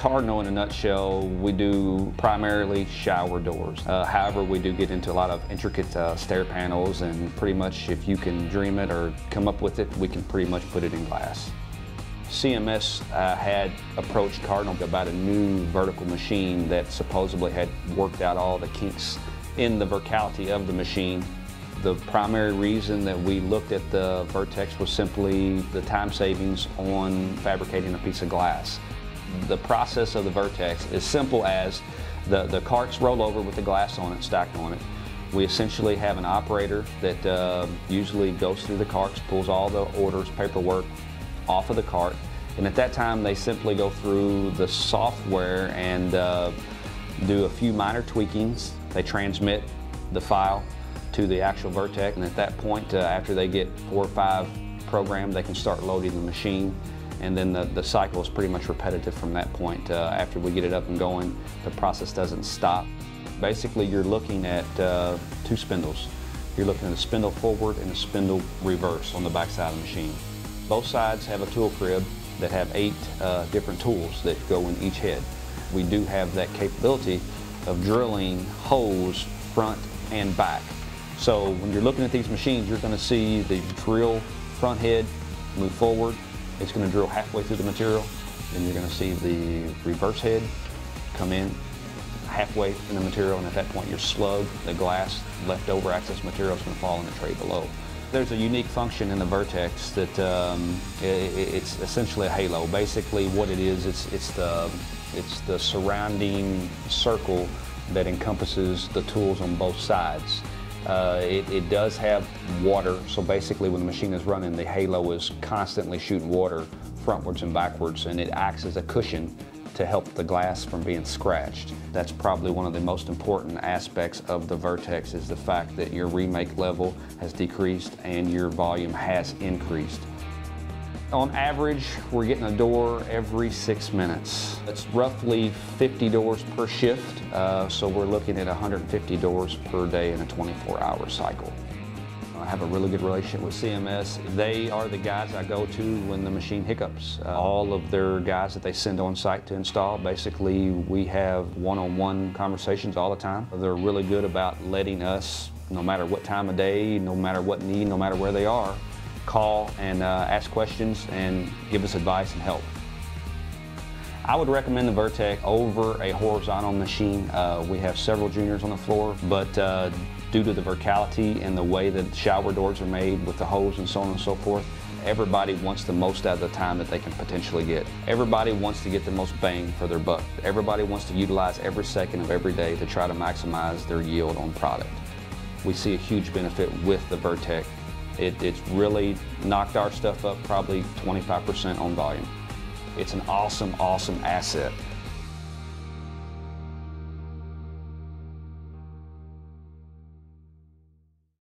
Cardinal in a nutshell, we do primarily shower doors. Uh, however, we do get into a lot of intricate uh, stair panels and pretty much if you can dream it or come up with it, we can pretty much put it in glass. CMS uh, had approached Cardinal about a new vertical machine that supposedly had worked out all the kinks in the verticality of the machine. The primary reason that we looked at the Vertex was simply the time savings on fabricating a piece of glass. The process of the Vertex is simple as the, the carts roll over with the glass on it, stacked on it. We essentially have an operator that uh, usually goes through the carts, pulls all the orders, paperwork off of the cart, and at that time they simply go through the software and uh, do a few minor tweakings. They transmit the file to the actual Vertex, and at that point, uh, after they get four or five programmed, they can start loading the machine and then the, the cycle is pretty much repetitive from that point. Uh, after we get it up and going, the process doesn't stop. Basically, you're looking at uh, two spindles. You're looking at a spindle forward and a spindle reverse on the back side of the machine. Both sides have a tool crib that have eight uh, different tools that go in each head. We do have that capability of drilling holes front and back. So when you're looking at these machines, you're going to see the drill front head move forward it's going to drill halfway through the material. Then you're going to see the reverse head come in halfway in the material, and at that point your slug, the glass, leftover excess material is going to fall in the tray below. There's a unique function in the Vertex that um, it, it's essentially a halo. Basically what it is, it's, it's, the, it's the surrounding circle that encompasses the tools on both sides. Uh, it, it, does have water, so basically when the machine is running, the halo is constantly shooting water frontwards and backwards, and it acts as a cushion to help the glass from being scratched. That's probably one of the most important aspects of the Vertex is the fact that your remake level has decreased and your volume has increased. On average, we're getting a door every six minutes. It's roughly 50 doors per shift, uh, so we're looking at 150 doors per day in a 24-hour cycle. I have a really good relationship with CMS. They are the guys I go to when the machine hiccups. Uh, all of their guys that they send on site to install, basically we have one-on-one -on -one conversations all the time. They're really good about letting us, no matter what time of day, no matter what need, no matter where they are, call and uh, ask questions and give us advice and help. I would recommend the Vertec over a horizontal machine. Uh, we have several juniors on the floor, but uh, due to the verticality and the way that shower doors are made with the hose and so on and so forth, everybody wants the most out of the time that they can potentially get. Everybody wants to get the most bang for their buck. Everybody wants to utilize every second of every day to try to maximize their yield on product. We see a huge benefit with the Vertex it, it's really knocked our stuff up probably 25% on volume. It's an awesome, awesome asset